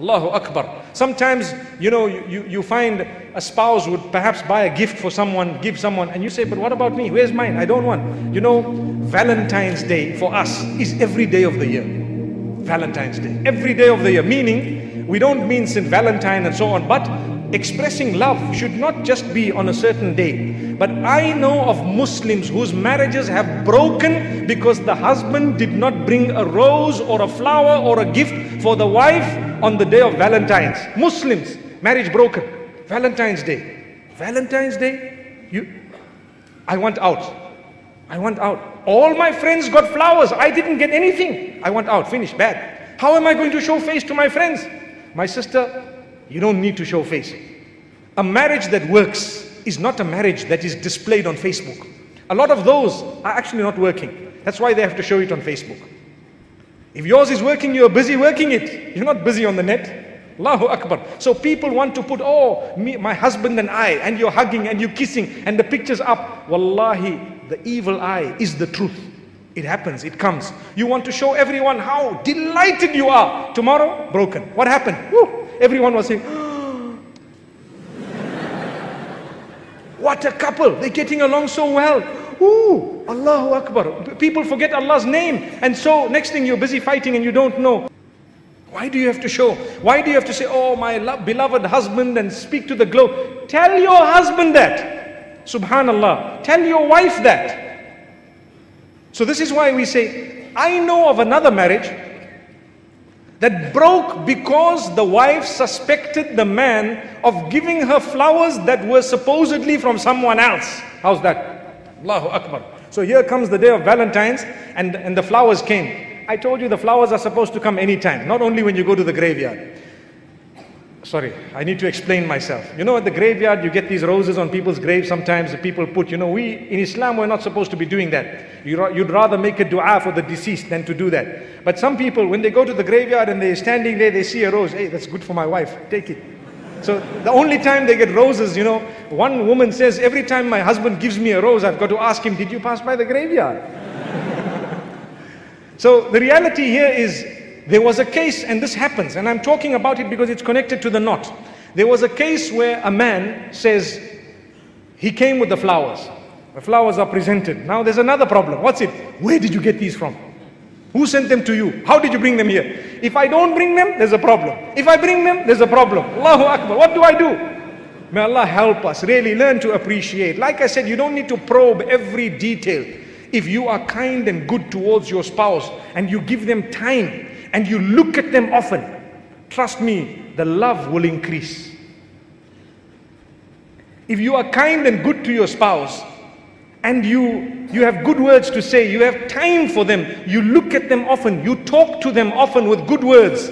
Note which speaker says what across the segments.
Speaker 1: Allahu Akbar. Sometimes, you know, you, you find a spouse would perhaps buy a gift for someone, give someone, and you say, but what about me? Where's mine? I don't want. You know, Valentine's Day for us is every day of the year. Valentine's Day. Every day of the year. Meaning, we don't mean St. Valentine and so on, but expressing love should not just be on a certain day. But I know of Muslims whose marriages have broken because the husband did not bring a rose or a flower or a gift for the wife on the day of Valentine's. Muslims, marriage broken. Valentine's Day. Valentine's Day? You I want out. I want out. All my friends got flowers. I didn't get anything. I want out. Finish. Bad. How am I going to show face to my friends? My sister, you don't need to show face. A marriage that works is not a marriage that is displayed on Facebook. A lot of those are actually not working. That's why they have to show it on Facebook. If yours is working, you're busy working it. You're not busy on the net. Allahu Akbar. So people want to put, oh, me, my husband and I, and you're hugging and you're kissing, and the picture's up. Wallahi, the evil eye is the truth. It happens, it comes. You want to show everyone how delighted you are. Tomorrow, broken. What happened? Woo. Everyone was saying, What a couple. They're getting along so well. Ooh, Allahu Akbar. People forget Allah's name. And so next thing you're busy fighting and you don't know. Why do you have to show? Why do you have to say, oh, my beloved husband and speak to the globe? Tell your husband that. Subhanallah. Tell your wife that. So this is why we say, I know of another marriage that broke because the wife suspected the man of giving her flowers that were supposedly from someone else. How's that? Allahu Akbar. So here comes the day of Valentine's and, and the flowers came. I told you the flowers are supposed to come anytime, not only when you go to the graveyard. Sorry, I need to explain myself. You know, at the graveyard, you get these roses on people's graves. Sometimes The people put, you know, we in Islam, we're not supposed to be doing that. You'd rather make a dua for the deceased than to do that. But some people, when they go to the graveyard and they're standing there, they see a rose. Hey, that's good for my wife. Take it. So the only time they get roses, you know, one woman says, every time my husband gives me a rose, I've got to ask him, did you pass by the graveyard? So the reality here is there was a case, and this happens, and I'm talking about it because it's connected to the knot. There was a case where a man says he came with the flowers. The flowers are presented. Now there's another problem. What's it? Where did you get these from? Who sent them to you? How did you bring them here? If I don't bring them, there's a problem. If I bring them, there's a problem. Allahu Akbar. What do I do? May Allah help us. Really learn to appreciate. Like I said, you don't need to probe every detail. If you are kind and good towards your spouse and you give them time and you look at them often, trust me, the love will increase. If you are kind and good to your spouse and you, you have good words to say, you have time for them, you look at them often, you talk to them often with good words,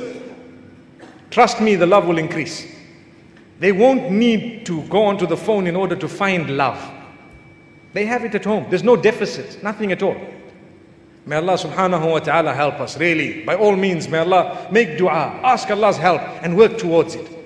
Speaker 1: trust me, the love will increase. They won't need to go onto the phone in order to find love. They have it at home. There's no deficit, nothing at all. May Allah subhanahu wa ta'ala help us, really. By all means, may Allah make dua, ask Allah's help and work towards it.